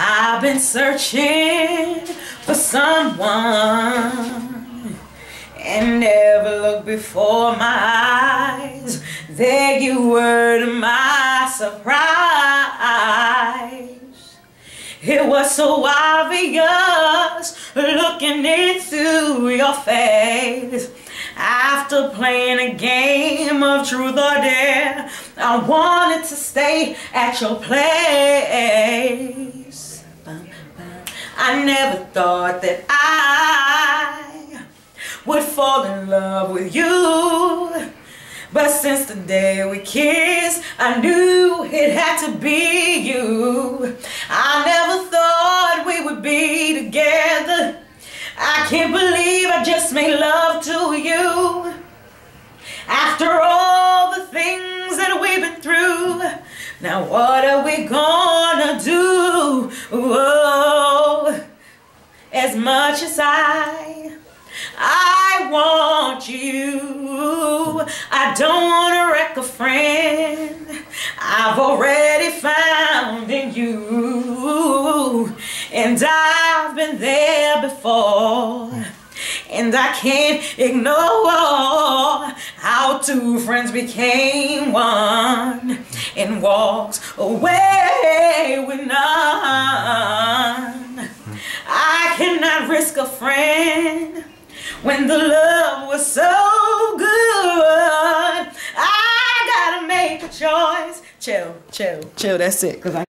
I've been searching for someone and never looked before my eyes. There you were to my surprise. It was so obvious looking into your face. After playing a game of truth or dare, I wanted to stay at your place. I never thought that I would fall in love with you. But since the day we kissed, I knew it had to be you. I never thought we would be together. I can't believe I just made love to you. After all the things that we've been through, now what are we gonna much as I, I want you. I don't wanna wreck a friend I've already found in you. And I've been there before. And I can't ignore how two friends became one and walked away with none. Risk a friend when the love was so good. I gotta make a choice. Chill, chill, chill. That's it. Cause I